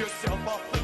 yourself off